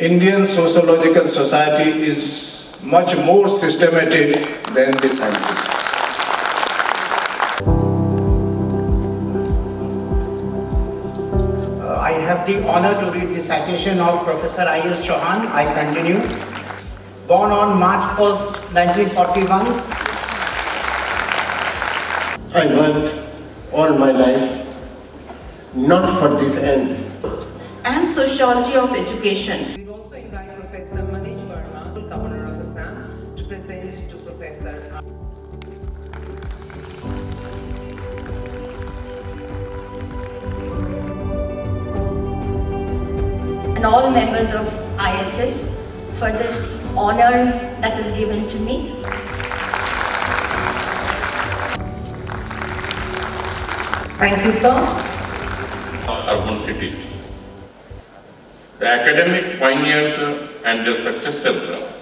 Indian Sociological Society is much more systematic than the scientists. Uh, I have the honor to read the citation of Professor I.S. Chauhan. I continue. Born on March 1st, 1941. I worked all my life not for this end. And sociology of education. We also invite Professor Manish Verma, the Governor of Assam, to present to Professor. and all members of ISS for this honor that is given to me. Thank you, sir. urban cities. The academic pioneers uh, and their successors uh,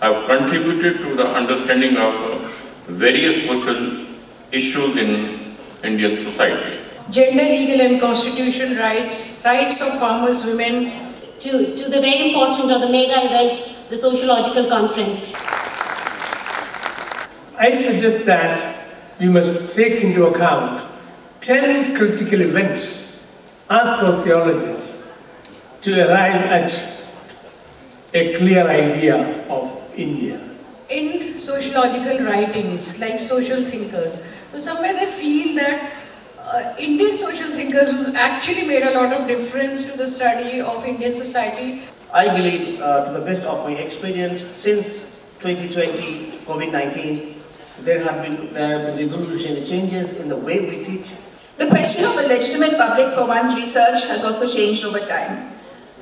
have contributed to the understanding of uh, various social issues in Indian society. Gender, legal and constitution rights, rights of farmers, women. To, to the very important or the mega event, the sociological conference. I suggest that we must take into account 10 critical events as sociologists to arrive at a clear idea of India. In sociological writings, like social thinkers, so somewhere they feel that uh, Indian social thinkers who actually made a lot of difference to the study of Indian society. I believe, uh, to the best of my experience, since 2020 COVID-19, there have been there have been revolutionary changes in the way we teach. The question of a legitimate public for one's research has also changed over time.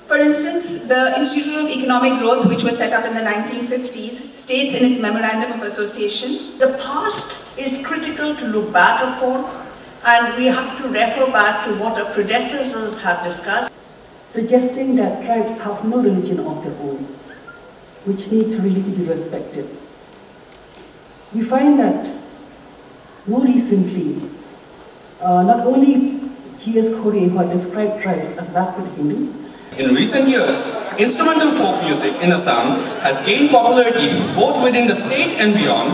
For instance, the Institute of Economic Growth, which was set up in the 1950s, states in its Memorandum of Association, the past is critical to look back upon and we have to refer back to what our predecessors have discussed. Suggesting that tribes have no religion of their own, which need to really be respected. We find that more recently, uh, not only G.S. Ghurye, who had described tribes as backward Hindus, in recent years, instrumental folk music in Assam has gained popularity both within the state and beyond.